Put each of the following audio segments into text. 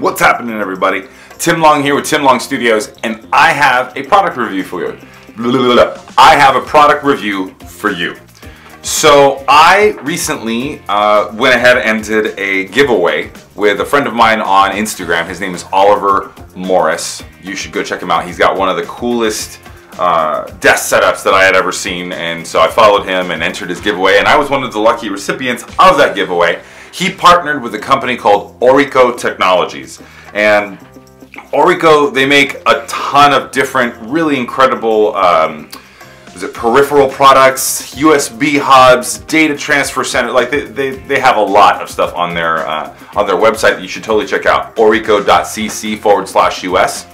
What's happening everybody? Tim Long here with Tim Long Studios and I have a product review for you. I have a product review for you. So I recently uh, went ahead and did a giveaway with a friend of mine on Instagram. His name is Oliver Morris. You should go check him out. He's got one of the coolest uh, desk setups that I had ever seen and so I followed him and entered his giveaway and I was one of the lucky recipients of that giveaway. He partnered with a company called Orico Technologies and Orico, they make a ton of different really incredible um, is it peripheral products, USB hubs, data transfer center. Like they, they, they have a lot of stuff on their uh, on their website that you should totally check out. Orico.cc forward slash US.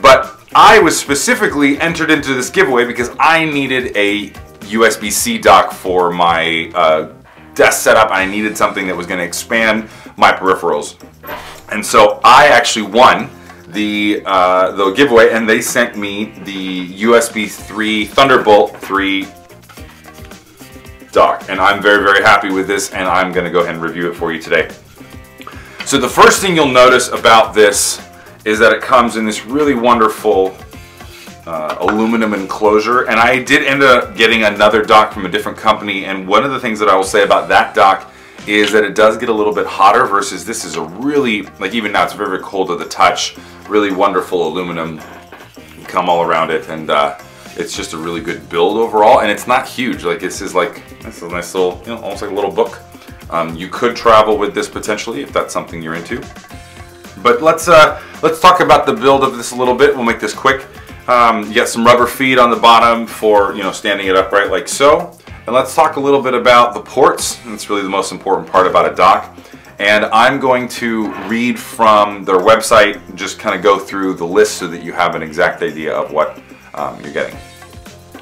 But I was specifically entered into this giveaway because I needed a USB-C dock for my uh, desk setup. I needed something that was going to expand my peripherals. And so I actually won the uh, the giveaway, and they sent me the USB 3 Thunderbolt 3 dock, and I'm very very happy with this, and I'm going to go ahead and review it for you today. So the first thing you'll notice about this is that it comes in this really wonderful uh, aluminum enclosure, and I did end up getting another dock from a different company, and one of the things that I will say about that dock is that it does get a little bit hotter versus this is a really, like even now it's very, very cold to the touch, really wonderful aluminum come all around it and uh, it's just a really good build overall and it's not huge like this is like this is a nice little you know almost like a little book. Um, you could travel with this potentially if that's something you're into. But let's uh, let's talk about the build of this a little bit. We'll make this quick um, you got some rubber feet on the bottom for you know standing it upright like so and let's talk a little bit about the ports that's really the most important part about a dock and I'm going to read from their website, just kind of go through the list so that you have an exact idea of what um, you're getting.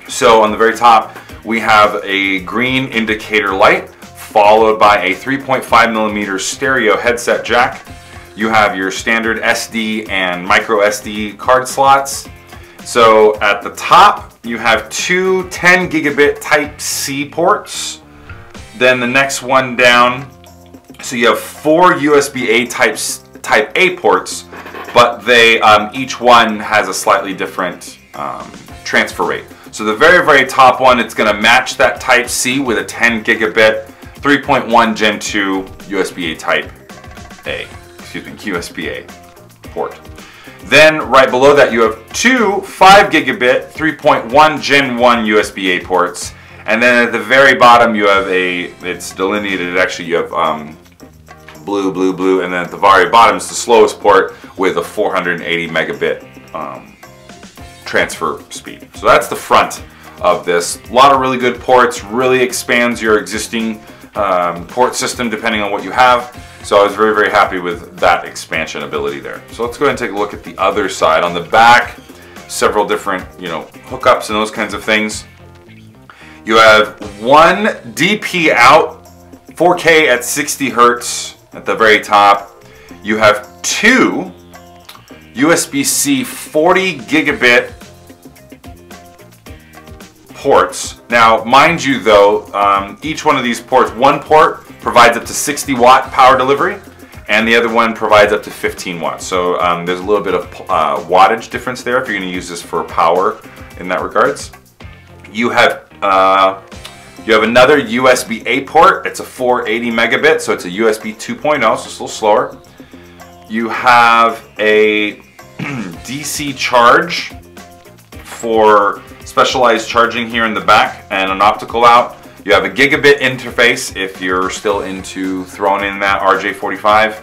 So on the very top, we have a green indicator light, followed by a 3.5 millimeter stereo headset jack. You have your standard SD and micro SD card slots. So at the top, you have two 10 gigabit type C ports. Then the next one down so you have four USB-A types, type A ports, but they um, each one has a slightly different um, transfer rate. So the very, very top one, it's gonna match that type C with a 10 gigabit 3.1 Gen 2 USB-A type A, excuse me, USB-A port. Then right below that you have two 5 gigabit 3.1 Gen 1 USB-A ports. And then at the very bottom you have a, it's delineated actually you have um, blue, blue, blue, and then at the very bottom is the slowest port with a 480 megabit um, transfer speed. So that's the front of this. A lot of really good ports, really expands your existing um, port system depending on what you have. So I was very, very happy with that expansion ability there. So let's go ahead and take a look at the other side. On the back, several different, you know, hookups and those kinds of things. You have one DP out, 4K at 60 hertz, at the very top. You have two USB-C 40 gigabit ports. Now, mind you though, um, each one of these ports, one port provides up to 60 watt power delivery and the other one provides up to 15 watts. So um, there's a little bit of uh, wattage difference there if you're gonna use this for power in that regards. You have uh, you have another USB-A port. It's a 480 megabit, so it's a USB 2.0, so it's a little slower. You have a DC charge for specialized charging here in the back and an optical out. You have a gigabit interface if you're still into throwing in that RJ45.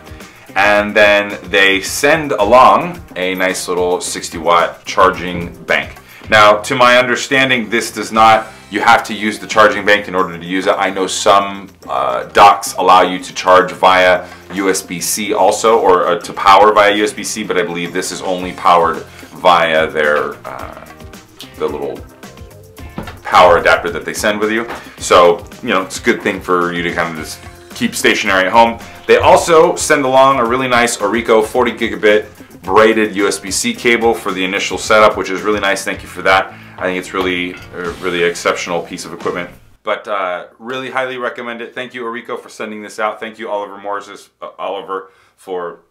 And then they send along a nice little 60 watt charging bank. Now, to my understanding, this does not you have to use the charging bank in order to use it. I know some uh, docks allow you to charge via USB-C also, or uh, to power via USB-C, but I believe this is only powered via their uh, the little power adapter that they send with you. So, you know, it's a good thing for you to kind of just keep stationary at home. They also send along a really nice Orico 40 gigabit braided USB-C cable for the initial setup, which is really nice. Thank you for that. I think it's really, a really exceptional piece of equipment. But uh, really highly recommend it. Thank you, Orico, for sending this out. Thank you, Oliver Morris, uh, Oliver, for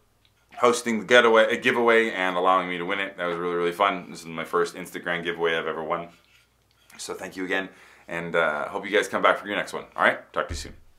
hosting the getaway, a giveaway and allowing me to win it. That was really, really fun. This is my first Instagram giveaway I've ever won. So thank you again, and uh, hope you guys come back for your next one. All right, talk to you soon.